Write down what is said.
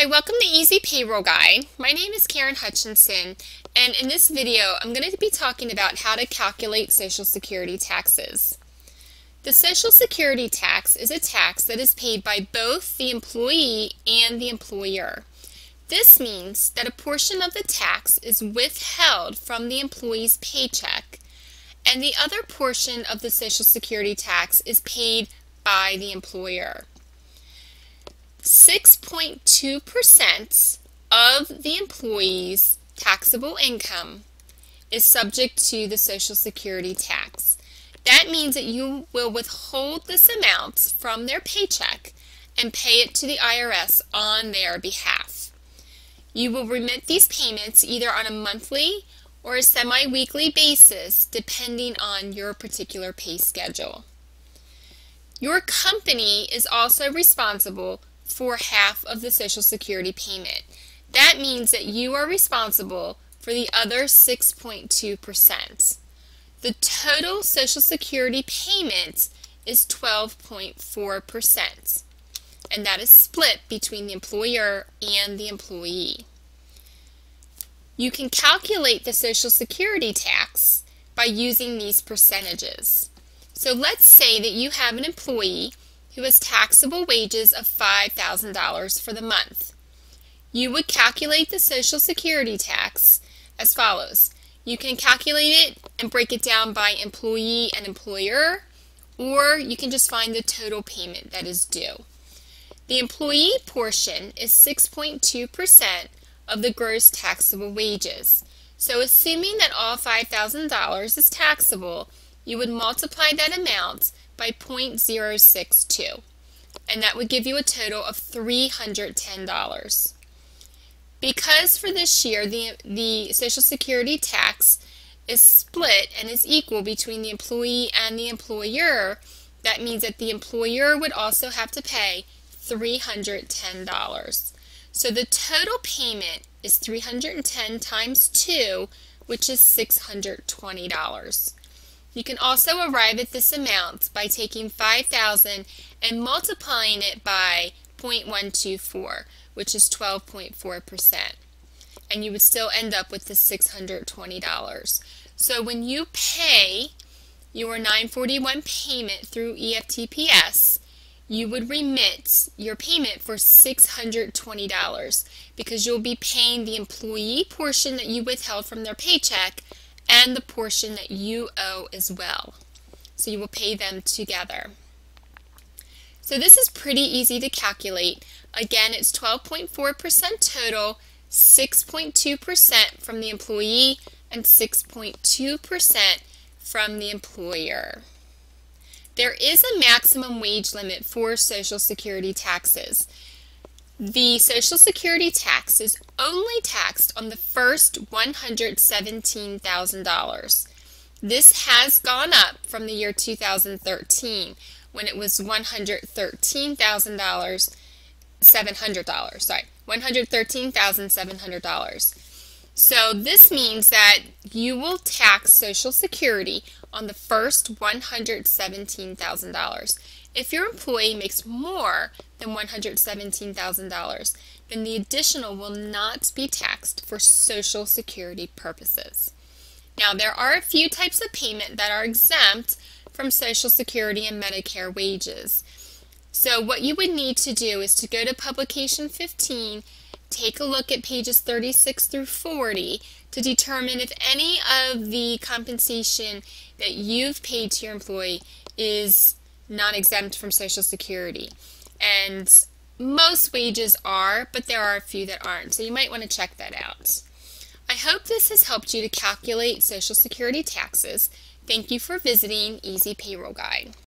Hi, welcome to Easy Payroll Guide. My name is Karin Hutchinson, and in this video, I'm going to be talking about how to calculate Social Security taxes. The Social Security tax is a tax that is paid by both the employee and the employer. This means that a portion of the tax is withheld from the employee's paycheck, and the other portion of the Social Security tax is paid by the employer. 6.2% of the employee's taxable income is subject to the Social Security tax. That means that you will withhold this amount from their paycheck and pay it to the IRS on their behalf. You will remit these payments either on a monthly or a semi-weekly basis depending on your particular pay schedule. Your company is also responsible for half of the Social Security payment. That means that you are responsible for the other 6.2%. The total Social Security payment is 12.4%, and that is split between the employer and the employee. You can calculate the Social Security tax by using these percentages. So let's say that you have an employee who taxable wages of $5,000 for the month. You would calculate the Social Security tax as follows. You can calculate it and break it down by employee and employer, or you can just find the total payment that is due. The employee portion is 6.2% of the gross taxable wages. So assuming that all $5,000 is taxable, you would multiply that amount by 0.062 and that would give you a total of $310. Because for this year the, the Social Security tax is split and is equal between the employee and the employer, that means that the employer would also have to pay $310. So the total payment is 310 times 2, which is $620. You can also arrive at this amount by taking 5,000 and multiplying it by 0.124, which is 12.4%. And you would still end up with the $620. So when you pay your 941 payment through EFTPS, you would remit your payment for $620 because you'll be paying the employee portion that you withheld from their paycheck and the portion that you owe as well. So you will pay them together. So this is pretty easy to calculate. Again, it's 12.4% total, 6.2% from the employee, and 6.2% from the employer. There is a maximum wage limit for Social Security taxes. The Social Security tax is only taxed on the first $117,000. This has gone up from the year 2013 when it was $113,700, sorry, $113,700. So this means that you will tax Social Security on the first $117,000. If your employee makes more than $117,000, then the additional will not be taxed for Social Security purposes. Now, there are a few types of payment that are exempt from Social Security and Medicare wages. So what you would need to do is to go to Publication 15, take a look at pages 36 through 40 to determine if any of the compensation that you've paid to your employee is non-exempt from Social Security. And most wages are, but there are a few that aren't. So you might want to check that out. I hope this has helped you to calculate Social Security taxes. Thank you for visiting Easy Payroll Guide.